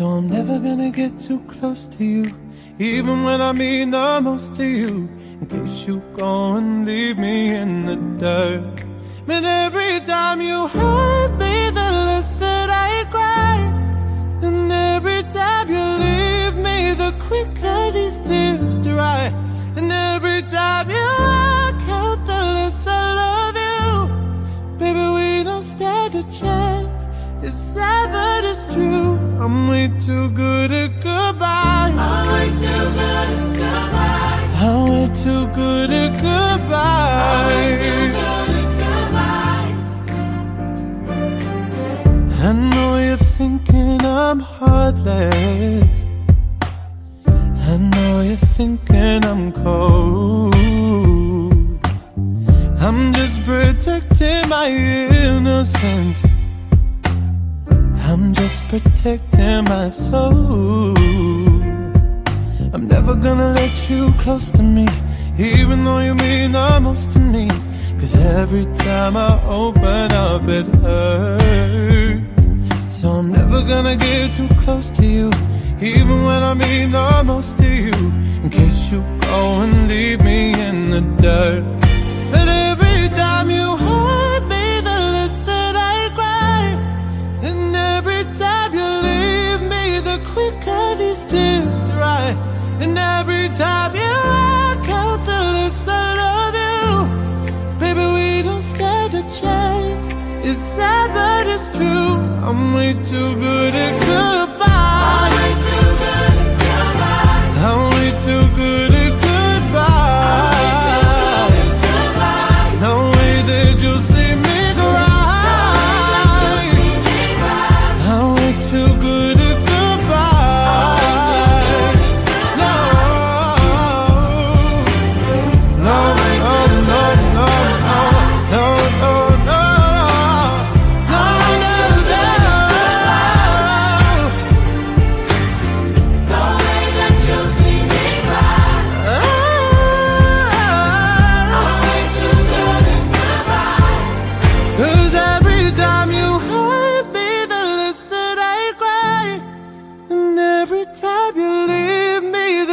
So I'm never gonna get too close to you, even when I mean the most to you. In case you go and leave me in the dirt. But every time you hurt me, the less that I cry. And every time you leave me, the quicker these tears dry. And every time you walk out, the less I love you. Baby, we don't stand a chance. It's sad, but it's true. I'm way too good at goodbye. I'm way too good at goodbye. I'm way too good at goodbye. I know you're thinking I'm heartless. I know you're thinking I'm cold. I'm just protecting my innocence. I'm just protecting my soul. I'm never gonna let you close to me, even though you mean the most to me. Cause every time I open up, it hurts. So I'm never gonna get too close to you, even when I mean the most to you. In case you go and leave me in the dirt. Quicker these tears dry. And every time you walk out, the less I love you. Baby, we don't stand a chance. It's sad, but it's true. I'm way too good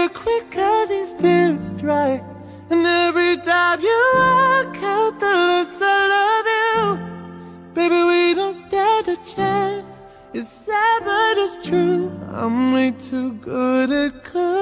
quicker these tears dry. And every time you walk out, the less I love you. Baby, we don't stand a chance. It's sad, but it's true. I'm way too good at good.